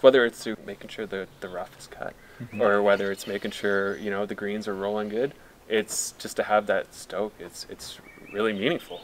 Whether it's to making sure the, the rough is cut mm-hmm. or whether it's making sure, you know, the greens are rolling good, it's just to have that stoke, it's, it's really meaningful.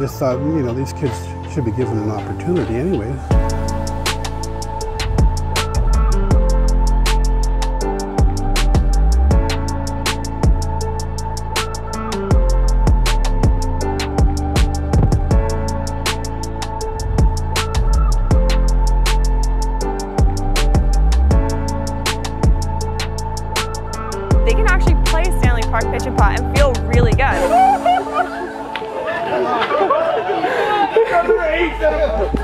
Just thought, you know, these kids should be given an opportunity anyways. They can actually play Stanley Park pitch and putt and feel really good. Eight.